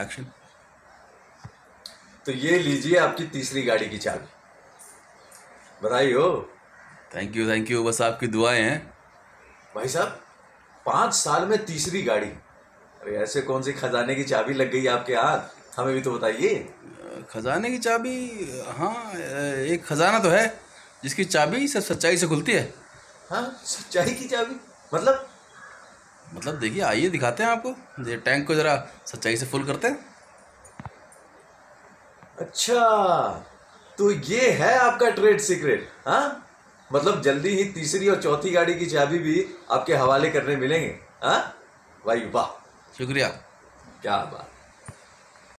Action तो ये लीजिए आपकी तीसरी गाड़ी की चाबी। बधाई हो। थैंक यू थैंक यू बस आपकी दुआएँ हैं। भाई साहब पाँच साल में तीसरी गाड़ी। अरे ऐसे कौन सी खजाने की चाबी लग गई आपके हाथ? हमें भी तो बताइए। खजाने की चाबी? हाँ एक खजाना तो है जिसकी चाबी सब सच्चाई से खुलती है। हाँ सच्चाई की चाबी? मतलब मतलब देखिए आइए दिखाते हैं आपको। ये टैंक को ज़रा सच्चाई से फुल करते हैं। अच्छा तो ये है आपका ट्रेड सीक्रेट हाँ? मतलब जल्दी ही तीसरी और चौथी गाड़ी की चाबी भी आपके हवाले करने मिलेंगे हाँ? भाई वाह। शुक्रिया। क्या बात।